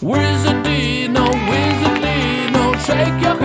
Wizardino, Wizardino, shake your